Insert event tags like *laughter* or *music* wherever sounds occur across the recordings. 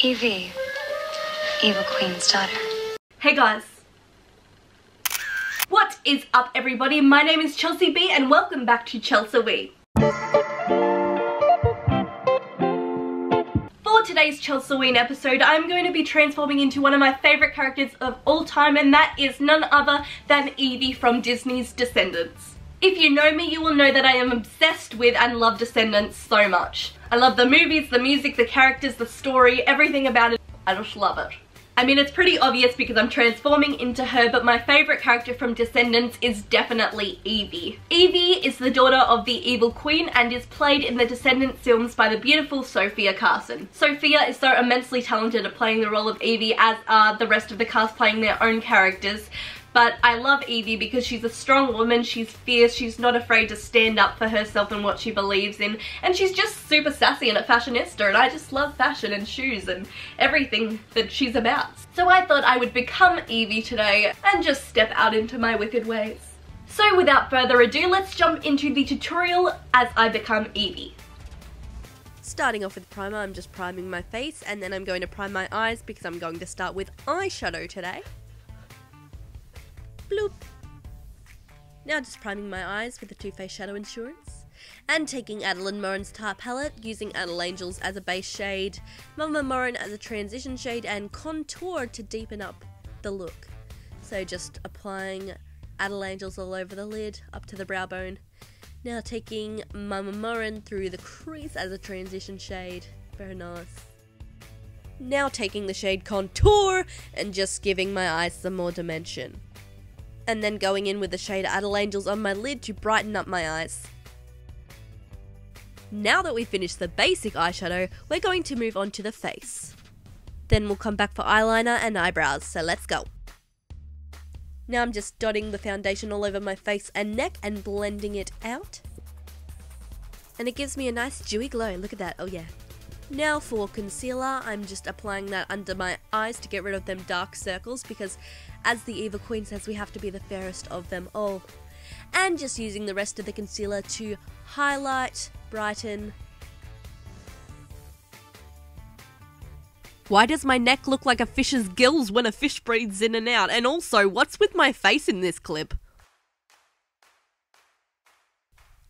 Evie, Evil Queen's daughter. Hey guys. What is up everybody? My name is Chelsea Bee and welcome back to Chels-O-Ween. For today's Chels-O-Ween episode, I'm going to be transforming into one of my favourite characters of all time and that is none other than Evie from Disney's Descendants. If you know me, you will know that I am obsessed with and love Descendants so much. I love the movies, the music, the characters, the story, everything about it. I just love it. I mean, it's pretty obvious because I'm transforming into her, but my favourite character from Descendants is definitely Evie. Evie is the daughter of the Evil Queen and is played in the Descendants films by the beautiful Sofia Carson. Sophia is so immensely talented at playing the role of Evie as are the rest of the cast playing their own characters, but I love Evie because she's a strong woman, she's fierce, she's not afraid to stand up for herself and what she believes in, and she's just super sassy and a fashionista, and I just love fashion and shoes and everything that she's about. So I thought I would become Evie today and just step out into my wicked ways. So without further ado, let's jump into the tutorial as I become Evie. Starting off with primer, I'm just priming my face and then I'm going to prime my eyes because I'm going to start with eyeshadow today. Bloop. Now just priming my eyes with the Too Faced Shadow Insurance. And taking Adelaine Morin's Tarte palette, using Adele Angels as a base shade, Mama Morin as a transition shade, and Contour to deepen up the look. So just applying Adele Angels all over the lid, up to the brow bone. Now taking Mama Morin through the crease as a transition shade. Very nice. Now taking the shade Contour and just giving my eyes some more dimension and then going in with the shade Adele Angels on my lid to brighten up my eyes. Now that we've finished the basic eyeshadow, we're going to move on to the face. Then we'll come back for eyeliner and eyebrows, so let's go. Now I'm just dotting the foundation all over my face and neck and blending it out. And it gives me a nice dewy glow, look at that, oh yeah. Now for concealer, I'm just applying that under my eyes to get rid of them dark circles because as the Evil Queen says, we have to be the fairest of them all. And just using the rest of the concealer to highlight, brighten. Why does my neck look like a fish's gills when a fish breathes in and out? And also, what's with my face in this clip?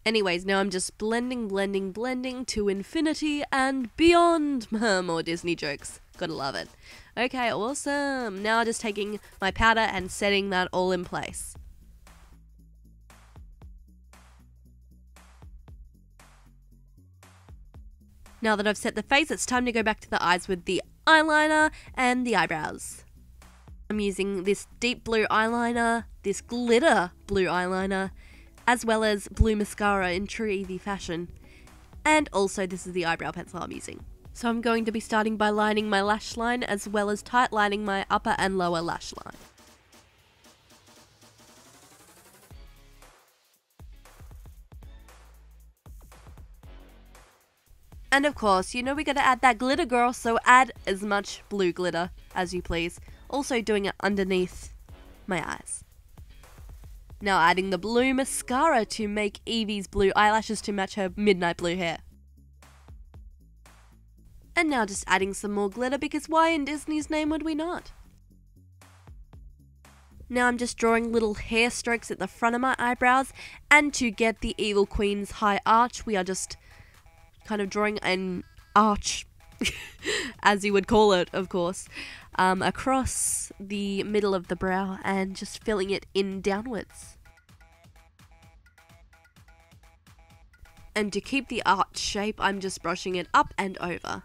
Anyways, now I'm just blending, blending, blending to infinity and beyond. *laughs* More Disney jokes. Gotta love it. Okay, awesome. Now just taking my powder and setting that all in place. Now that I've set the face, it's time to go back to the eyes with the eyeliner and the eyebrows. I'm using this deep blue eyeliner, this glitter blue eyeliner, as well as blue mascara in true Evie fashion. And also this is the eyebrow pencil I'm using. So I'm going to be starting by lining my lash line as well as tight lining my upper and lower lash line. And of course, you know we gotta add that glitter girl, so add as much blue glitter as you please. Also doing it underneath my eyes. Now adding the blue mascara to make Evie's blue eyelashes to match her midnight blue hair. And now just adding some more glitter because why in Disney's name would we not? Now I'm just drawing little hair strokes at the front of my eyebrows and to get the Evil Queen's high arch we are just kind of drawing an arch *laughs* as you would call it of course um, across the middle of the brow and just filling it in downwards. And to keep the arch shape I'm just brushing it up and over.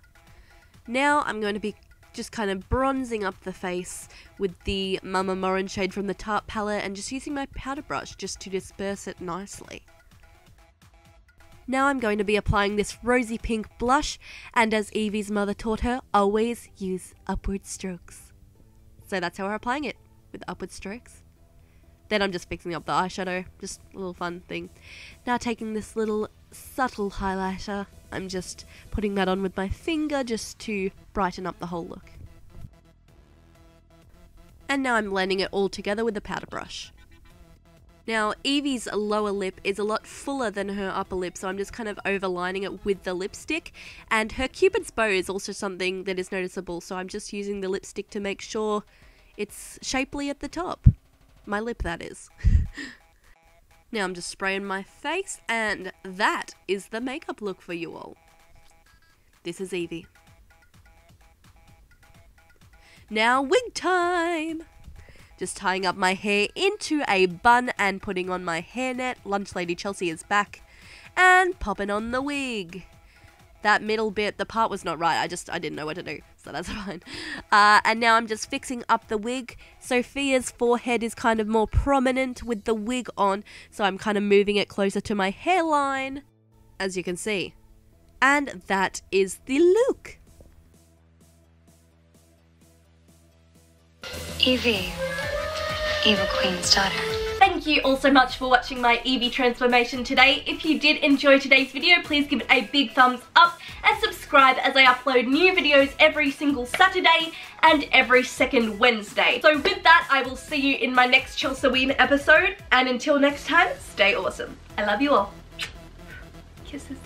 Now I'm going to be just kind of bronzing up the face with the Mama Morin shade from the Tarte palette and just using my powder brush just to disperse it nicely. Now I'm going to be applying this rosy pink blush and as Evie's mother taught her, always use upward strokes. So that's how we're applying it, with upward strokes. Then I'm just fixing up the eyeshadow, just a little fun thing. Now taking this little subtle highlighter. I'm just putting that on with my finger just to brighten up the whole look. And now I'm blending it all together with a powder brush. Now, Evie's lower lip is a lot fuller than her upper lip, so I'm just kind of overlining it with the lipstick. And her Cupid's bow is also something that is noticeable, so I'm just using the lipstick to make sure it's shapely at the top. My lip, that is. *laughs* now I'm just spraying my face, and that is the makeup look for you all. This is Evie. Now, wig time! Just tying up my hair into a bun and putting on my hairnet. Lunch Lady Chelsea is back. And popping on the wig. That middle bit, the part was not right. I just, I didn't know what to do. So that's *laughs* fine. Uh, and now I'm just fixing up the wig. Sofia's forehead is kind of more prominent with the wig on. So I'm kind of moving it closer to my hairline. As you can see. And that is the look. Evie, Evil Queen's daughter. Thank you all so much for watching my Evie transformation today. If you did enjoy today's video, please give it a big thumbs up and subscribe as I upload new videos every single Saturday and every second Wednesday. So with that, I will see you in my next Chelsea episode. And until next time, stay awesome. I love you all. Kisses.